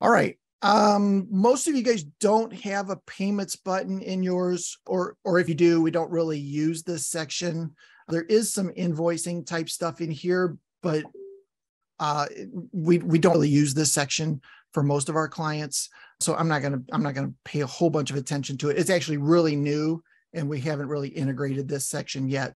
All right. Um, most of you guys don't have a payments button in yours, or or if you do, we don't really use this section. There is some invoicing type stuff in here, but uh, we we don't really use this section for most of our clients. So I'm not gonna I'm not gonna pay a whole bunch of attention to it. It's actually really new, and we haven't really integrated this section yet.